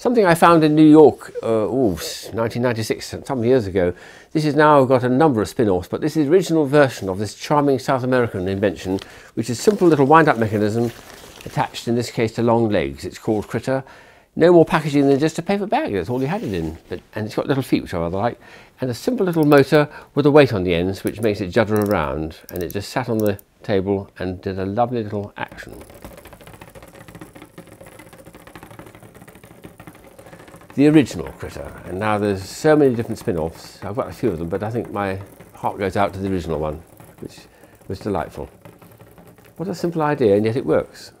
Something I found in New York, uh, ooh, 1996, some years ago. This has now got a number of spin-offs, but this is the original version of this charming South American invention, which is a simple little wind-up mechanism attached in this case to long legs. It's called Critter. No more packaging than just a paper bag, that's all you had it in. But, and it's got little feet, which I rather like, and a simple little motor with a weight on the ends, which makes it judder around. And it just sat on the table and did a lovely little action. The original Critter, and now there's so many different spin-offs. I've got a few of them, but I think my heart goes out to the original one, which was delightful. What a simple idea, and yet it works.